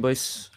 boys.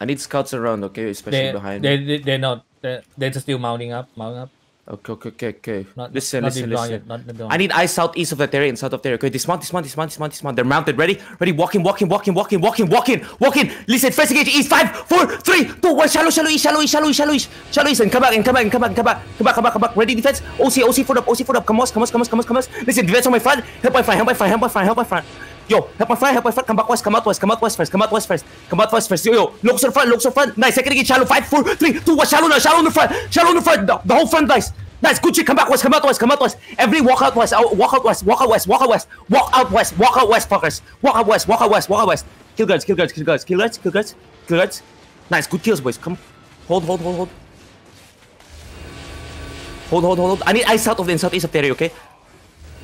I need scouts around, okay? Especially They, behind. they, they, they're not. They're, they're just still mounting up, mounting up. Okay, okay, okay, okay. Not, listen, not listen, listen. Not. I need eyes southeast of the and south of the area. Okay, dismount, dismount, dismount, dismount, dismount. They're mounted. Ready? Ready? Walking, walking, walking, walking, walking, walking, walking. Listen, first engage east. Five, four, three, two, one. Shallow, shallow east, shallow east, shallow east, shallow east, shallow east, and come back, and come back, and come back, and come back, come back, come back, come back. Ready, defense. OC, OC, foot up, OC, foot up. Come on, come on, come on, come on, come on. Listen, defense on my front. Help my front, help my front, help my front, help my front. Yo, help my front, help my front. Come back west, come out west, come out west first, come out west first, come out west first. Yo, yo, looks on front, looks on front. Nice, second engage, shallow. Five, four, three, two, one. Shallow now, shallow in the front, shallow in the front. The, the whole front, guys. Nice, good shit. Come back west, come out west, come out west. Every walk out west, out, walk out west, walk out west, walk out west, walk out west, walk out west, fuckers. Walk out west, walk out west, walk out west. Kill guards, kill guards, kill guards, kill guards, kill guards, kill guards. Nice, good kills, boys. Come, hold, hold, hold, hold. Hold, hold, hold, hold. I need eyes south of the southeast of area, okay?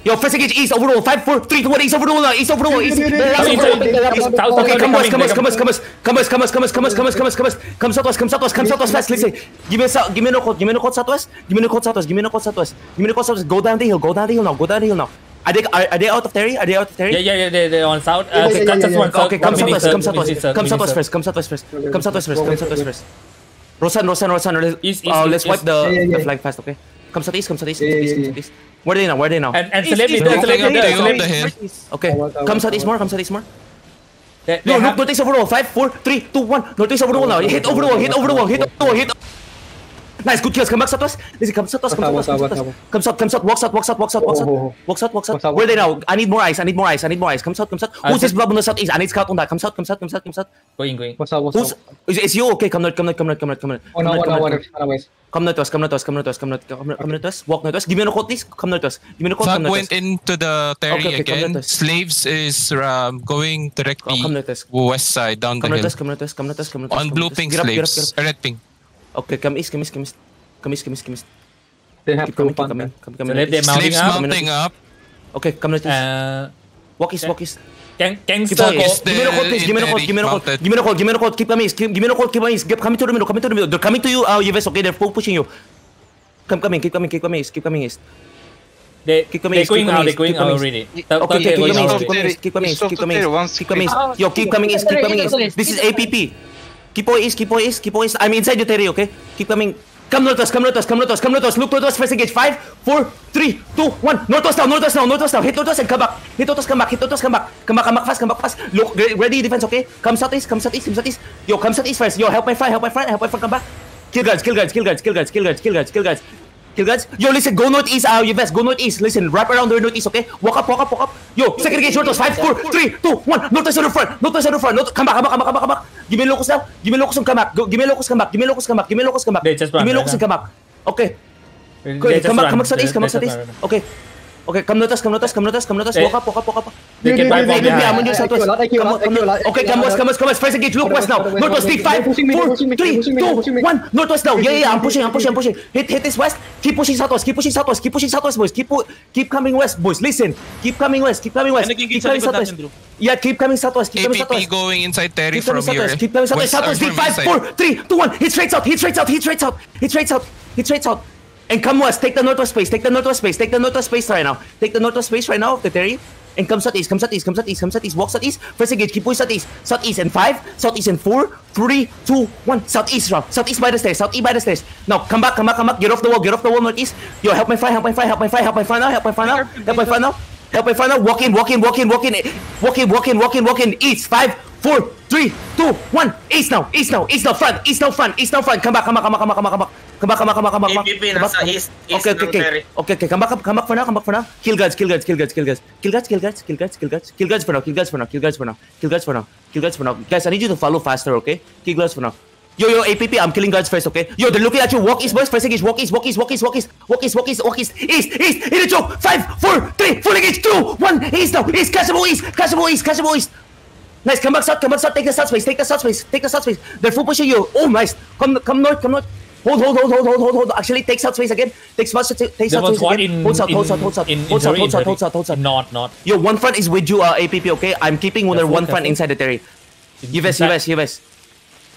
Yo, first engage east, over the wall. Five, four, three, two, one, east, over the wall now. East, over the wall. East. East, east, over the east, wall. east, East. south, Okay, come south, west, come west, come west, come west, come west, come west, come west, come west, come west, come west, come west, come southwest, come southwest, come southwest, come southwest fast. Listen, give me a south, give me a code, give me a code southwest, give me a code southwest, give me a code southwest, give me a code southwest. Go down the hill, go down the hill now, go down the hill now. Are they, are, are they out of Terry? Are they out of Terry? Yeah, yeah, yeah. They, they're on south. Uh, Yeah, yeah, just yeah, yeah, one yeah. Okay, come southwest, come southwest, come southwest first, come southwest first, come southwest first, come southwest first. Rosan, Rosan, Rosan, let's, East, east, uh, east, let's wipe the, Yeah, yeah, the yeah. flank fast, okay? Come southeast, come southeast, Yeah, come yeah, southeast, come yeah. southeast. Where are they now? Where are they now? And, and Celeb mid, Celeb mid, Celeb. Okay, come southeast more, come southeast more. They, they no, look, no takes over the wall. 5, 4, 3, 2, 1. No takes over the wall now. Hit over the wall, hit over the wall, hit over the wall, hit over the wall. Nice, good kills. Come back southwest. Listen, come southwest, come What's southwest, come what's southwest. Come south, come south, walk south, walk south, walk south, walk south. Oh, oh, oh. Walk south, walk south. Where they now? I need more eyes, I need more eyes, I need more eyes. Come south, come south. I Who's this said- blood on the southeast? I need scout on that. Come south, come south, come south, come south, going, going. What's up, what's up? is, is you okay? Come north, come north, come north, come north, come north. Oh, Come no, north, come no, north, come north to us, come north to us, come north to us, come north come north, come north to us. Walk north to us. Give me a code, please. Come north to us. Give me a code, come Thug north went into the Terry Okay, okay, again. Slaves is um, going directly Oh, come let us- west side down the Come north to hill. us, come north to us, come north to us, come north to us. On blue north to us. pink Get up, get up, slaves. get up. Uh, Red pink. Okay, come east, come east, come east. Come east, come east, come east. They have Keep two coming, keep coming, come, So come them north east. mounting up. mounting up. Okay, come north east. Uh, Walk east, walk east. gang, gang Keep circle. east. Give me a code, please. Give me a code. Give me a code. Give me a code. Give me a code. Keep coming east. Keep- Give me a code. Keep coming east. Keep coming to the middle. Coming to the middle. They're coming to you. Uh, Yves. Okay, they're full pushing you. Come coming. Keep coming. Keep coming east. Keep coming east. They, Keep coming they're going keep out. coming They're going out coming already. Okay, they're keep coming. Keep coming east. Keep coming Keep the coming Keep coming. Yo, keep coming east. Keep coming east. This is APP. Keep on east. Keep on east. Keep on east. I'm inside your territory. Okay. Keep coming. Come north us. Come north us. Come north us. Come north us. Look north us. First engage. Five, four, three, two, one. North us now. North us now. North us now. Hit north us and come back. Hit north us. Come back. Hit north us. Come back. Come back. Come back fast. Come back fast. Look. re- Ready defense. Okay. Come southeast. Come southeast. Come southeast. Yo, come southeast first. Yo, help my front. Help my front. Help my front. Come back. Kill guards. Kill guards. Kill guards. Kill guards. Kill guards. Kill guards. Kill guards. Kill guys. Yo, listen, go northeast, uh, you best, go northeast. Listen, wrap around the northeast, okay? Walk up, walk up, walk up. Yo, second engage, northwest, five, four, three, two, one. Northwest on the front, northwest on the front. North, come back, come back, come back, come back, come back. Give me locus now. Give me locus and come back. Go, give me locus, come back. Give me locus, come back. Give me locus, come back. Give me locus and come back. Okay. Come back, come back southeast, come back southeast. Okay. Okay, come northwest, come northwest, come northwest, come northwest. They- Walk up, walk up, walk up. They They- from they- Yeah, they- I'm behind. on your I- I southwest. Okay, come west, come west, come west. First engage, look west now. West, west, Northwest, west, speed, five, four, three, two, one. Northwest now. Yeah, yeah, I'm pushing, I'm pushing, I'm pushing. Hit, hit this west. Keep pushing southwest. Keep pushing southwest. Keep pushing southwest, boys. Keep, keep coming west, boys. Listen. Keep coming west. Keep coming west. Ano Keep coming southwest. Yeah, keep coming southwest. Keep coming APP southwest. going inside Terry from here. Keep coming southwest. Southwest. From Five, four, three, two, one. Hit straight south. Hit straight south. Hit straight south. Hit straight south. Hit straight south. And come west. Take the northwest space. Take the northwest space. Take the northwest space right now. Take the northwest space right now of the. And come southeast. Come southeast. Come southeast. Come southeast. Walk southeast. First engage. Keep pushing southeast. Southeast in five. Southeast in four, three, two, one. Southeast round. Southeast by the stairs. Southeast by the stairs. Now come back. Come back. Come back. Get off the wall. Get off the wall. Northeast. Yo, help my fire. Help my fire. Help my fire. Help my fire now. Help my fire now. Help my fire now. Help my fire now. Walk in. Walk in. Walk in. Walk in. Walk in. Walk in. Walk in. Walk in. East. Five, four, three, two, one. east now, east now, east now, front, east now, front, east now, front. Come back, come back, come back, come back, come back, come back. Come back, come back, come back, come back. APP nasa east, east okay, okay, okay. okay, okay. Come back, come back for now, come back for now. Kill guys, kill guys, kill guys, kill guys, Kill guys, kill guys, kill guys, kill guys, Kill guys for now, kill guys for now, kill guys for now. Kill guys for now, kill guards for now. Guys, I need you to follow faster, okay? Kill guys for now. Yo, yo, APP, I'm killing guys first, okay? Yo, they're looking at you. Walk east, boys. Pressing east, walk east, walk east, walk east, walk east, walk east, walk east, walk east, east, east. Hit a choke. Five, four, three, full engage, two, one. East now, east, cashable east, cashable east, cashable east. Nice. Come back south. Come back south. Take the south space. Take the south space. Take the south space. They're full pushing you. Oh, nice. Come, come north. Come north. Hold, hold, hold, hold, hold, hold, hold. Actually, take south space again. Take south, take There south space again. in Hold south, hold south, hold south, hold south, hold south, hold south, hold south. Not, not. Yo, one front is with you, uh, APP. Okay, I'm keeping one Careful, one front inside the Terry. Give us, give us, give us.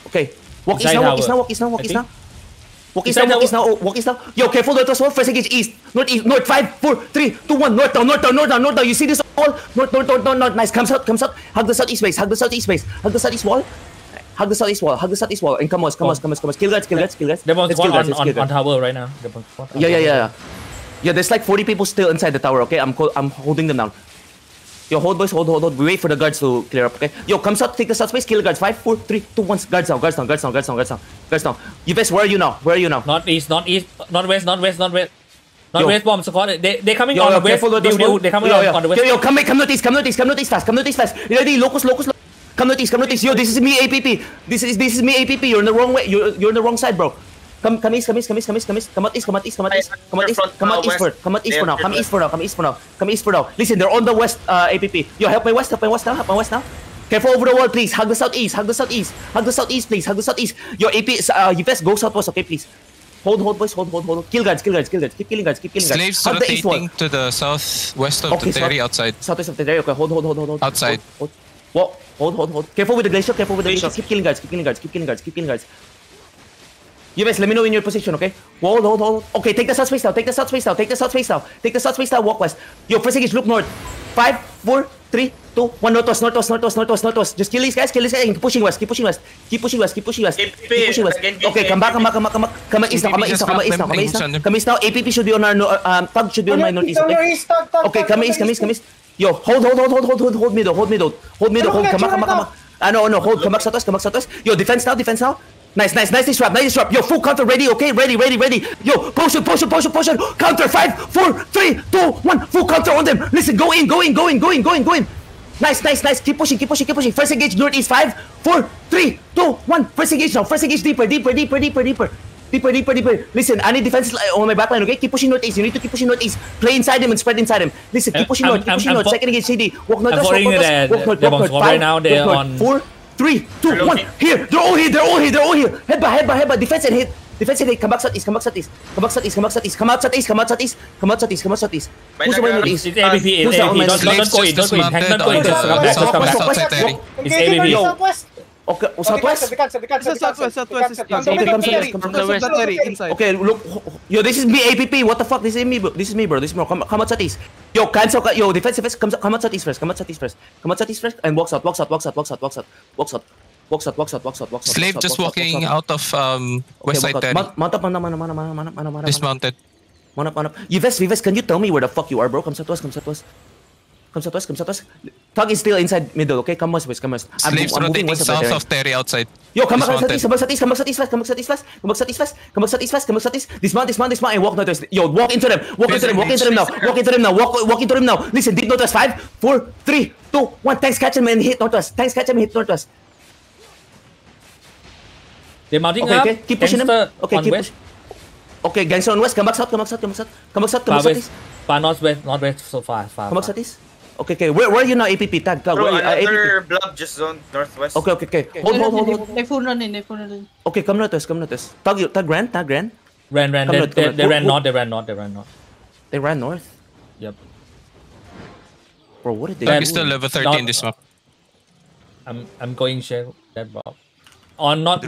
Okay. Walk east now, walk east now, walk east now, walk I east now. Walk east now, walk east now, oh, walk east now. Yo, careful, Dota Sword. First engage east. northeast, north, five, four, three, two, one, north down, north down, north down, north down. You see this wall? North, north, north, north, north. Nice. Comes out, comes out. Hug the southeast base, hug the southeast base, hug the southeast wall. Hug the southeast wall, hug the southeast wall, and come on, come on, oh. come on, come on. Kill guards, kill guards, kill guards. There was one on, on, on tower right now. There was one on Yeah, yeah, yeah, yeah. Yeah, there's like 40 people still inside the tower, okay? I'm I'm holding them down. Yo, hold boys, hold, hold, hold. We wait for the guards to clear up, okay? Yo, comes up, take the south space, kill the guards. Five, four, three, two, one. Guards down, guards down, guards down, guards down, guards down, guards down. You best, where are you now? Where are you now? Not east, not east, not west, not west, not west. Not Yo. west bomb squad. They they coming Yo, on yo, the west. careful They, they, coming yo, on, yo. on the Yo, west. yo, come, come notice, come notice, come notice fast, come notice fast. You ready? Locus, locus, locus. Come notice, come notice. Yo, this is me, APP. This is this is me, APP. You're in the wrong way. You're you're in the wrong side, bro. Come, come east, come east, come east, come east, come east. Come out east, come out east, come out east, come out east, come out east for, come out east for now, come east for now, come east for now, come east for now. Listen, they're on the west, uh, APP. Yo, help my west, help my west now, help my west now. Careful over the wall, please. Hug the southeast, hug the southeast, hug the southeast, please, hug the southeast. Yo, AP, uh, you best go southwest, okay, please. Hold, hold, boys, hold, hold, hold. Kill guards, kill guards, kill guards. Keep killing guards, keep killing guards. Slaves Hug the east wall. to the southwest of Okay, the Terry so- outside. Southwest of the area. Okay, hold, hold, hold, hold, hold. Outside. Hold, hold, hold, hold, hold, hold. Careful with the glacier. Careful with the Glacier. glacier. Keep killing guards. Keep killing guards. Keep killing guards. Keep killing guards. You guys, let me know in your position, okay? Hold, hold, hold. Okay, take the south space now. Take the south space now. Take the south space now. Take the south space now. Walk west. Yo, first engage. Look north. Five, four, three, two, one. Northwest, northwest, northwest, northwest, northwest. Just kill these guys. Kill these guys. And keep pushing west. Keep pushing west. Keep pushing west. Keep pushing west. Keep- Keep pushing west. Okay, come back, come back, come back, come back. Come back east now. Come back east now. Come back east now. Come back east now. Come east now. APP should be on our. no- um, Tug should be on my northeast. Okay. Okay, come east, come east, come east. Yo, hold, hold, hold, hold, hold, hold, hold middle, hold middle, hold middle, hold. Come back, come back, come back. Ah, no, no, hold. Come back, southwest, come back, southwest. Yo, defense now, defense now. Nice, nice, nice disrupt, nice disrupt. Yo, full counter ready, okay? Ready, ready, ready. Yo, potion, potion, potion, potion. Counter, five, four, three, two, one. Full counter on them. Listen, go in, go in, go in, go in, go in, go in. Nice, nice, nice. Keep pushing, keep pushing, keep pushing. First engage northeast, five, four, three, two, one. First engage now. First engage deeper, deeper, deeper, deeper, deeper. Deeper, deeper, deeper. Listen, I need defense on my backline, okay? Keep pushing northeast. You need to keep pushing northeast. Play inside him and spread inside him. Listen, keep pushing north, keep pushing north. Second engage CD. Walk north, walk north, walk north, walk north. bombs right Five, now, they're walk north. on- Four, three, two, They're one. looking. Here, they're all here, they're all here, they're all here. Head by, head by, head by. Defense and hit. Defense and hit. Come back southeast, come back southeast. Come back southeast, come back southeast. Come out southeast, come out southeast. Come out southeast, come out southeast. By Who's the the one ground. Uh, northeast? It's ABP, it's Who's that on ABP. my Don't, don't, south? don't go in, don't go in. Hang, don't go in. Just come back, just come back. Southwest outside Terry. It's ABB. Okay, oh, southwest? The cancer, the cancer, the cancer, southwest, southwest. Okay, Okay, look. Yo, this is me, APP. What the fuck? This is me, bro. This is me, bro. This is me. Come, come out southeast. Yo, cancel. Yo, defensive first. Come, come out southeast first. Come out southeast first. Come out southeast first. And walks out, walks out, walks out, walks out, walks out, walks out. Walks out, walks out, walks out, walks out. Slave just walking out of um, west side. Mount up, mount up, mount up, mount up, mount up, mount up. Dismounted. Mount up, mount up. Yves, Yves, can you tell me where the fuck you are, bro? Come southwest, come southwest. Come southwest, come southwest. Tug is still inside middle, okay? Come west, west, come west. I'm, Slaves I'm moving rotating west of south Terry. of Terry outside. Yo, come back Dismounted. southeast, come back southeast, come back southeast fast, come back southeast fast, come back southeast fast, come back southeast fast, come back southeast. Dismount, dismount, dismount, and walk northwest. Yo, walk into them, walk into them, walk into them now, walk into them now, walk, walk into them now. Listen, deep northwest, five, four, three, two, one. Tanks catch him and hit northwest. Tanks catch him and hit northwest. They're mounting Okay, up. okay, keep pushing them. Gangster Okay, on keep west. pushing. Okay, gangster on west, come back south, come back south, come back south, come back south, come Far back west. southeast, Far northwest, northwest, so far, far. come back far. southeast. Okay, okay, where, where are you now, APP? Tag, tag, Bro, where are you? Uh, another APP. blob just zoned northwest. Okay, okay, okay. Hold, hold, hold, hold. They full running, they full running. Okay, come northwest, come northwest. Tag, you- tag ran, tag ran. Ran, ran. Come They, north, come they, they ran north, they ran north, they ran north. They ran north. Yep. Bro, what did they Tag do? is still level 13 Not- this map. I'm, I'm going share that bob. On not